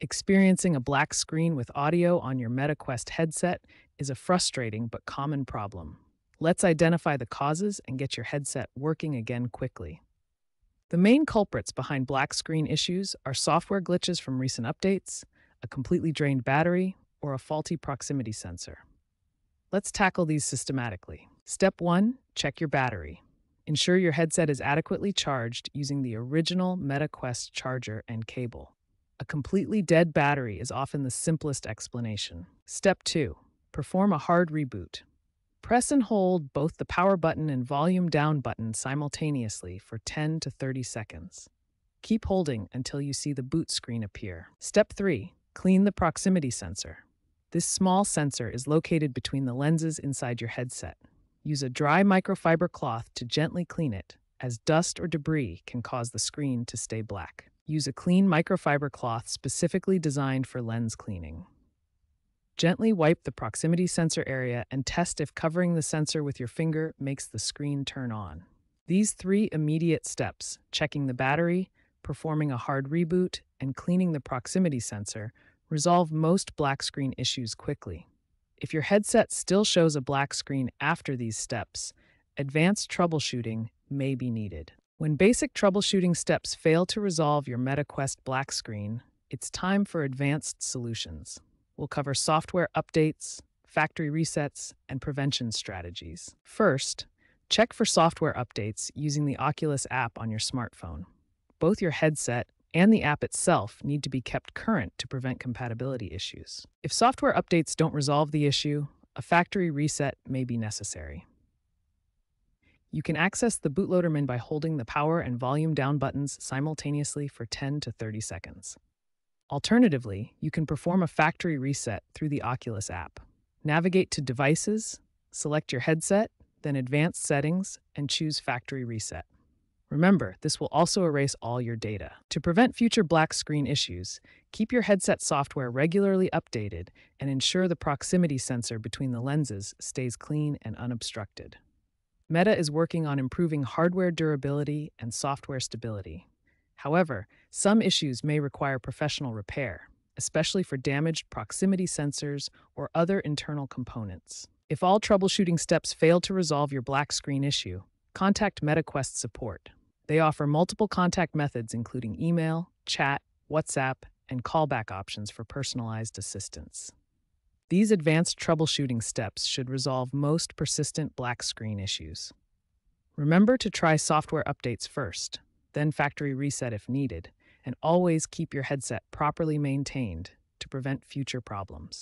Experiencing a black screen with audio on your MetaQuest headset is a frustrating but common problem. Let's identify the causes and get your headset working again quickly. The main culprits behind black screen issues are software glitches from recent updates, a completely drained battery, or a faulty proximity sensor. Let's tackle these systematically. Step 1 Check your battery. Ensure your headset is adequately charged using the original MetaQuest charger and cable. A completely dead battery is often the simplest explanation. Step 2 Perform a hard reboot. Press and hold both the power button and volume down button simultaneously for 10 to 30 seconds. Keep holding until you see the boot screen appear. Step 3 Clean the proximity sensor. This small sensor is located between the lenses inside your headset. Use a dry microfiber cloth to gently clean it, as dust or debris can cause the screen to stay black. Use a clean microfiber cloth specifically designed for lens cleaning. Gently wipe the proximity sensor area and test if covering the sensor with your finger makes the screen turn on. These three immediate steps, checking the battery, performing a hard reboot, and cleaning the proximity sensor, resolve most black screen issues quickly. If your headset still shows a black screen after these steps, advanced troubleshooting may be needed. When basic troubleshooting steps fail to resolve your MetaQuest black screen, it's time for advanced solutions. We'll cover software updates, factory resets, and prevention strategies. First, check for software updates using the Oculus app on your smartphone. Both your headset and the app itself need to be kept current to prevent compatibility issues. If software updates don't resolve the issue, a factory reset may be necessary. You can access the bootloader menu by holding the power and volume down buttons simultaneously for 10 to 30 seconds. Alternatively, you can perform a factory reset through the Oculus app. Navigate to Devices, select your headset, then Advanced Settings, and choose Factory Reset. Remember, this will also erase all your data. To prevent future black screen issues, keep your headset software regularly updated and ensure the proximity sensor between the lenses stays clean and unobstructed. Meta is working on improving hardware durability and software stability. However, some issues may require professional repair, especially for damaged proximity sensors or other internal components. If all troubleshooting steps fail to resolve your black screen issue, contact MetaQuest support. They offer multiple contact methods, including email, chat, WhatsApp, and callback options for personalized assistance. These advanced troubleshooting steps should resolve most persistent black screen issues. Remember to try software updates first then factory reset if needed, and always keep your headset properly maintained to prevent future problems.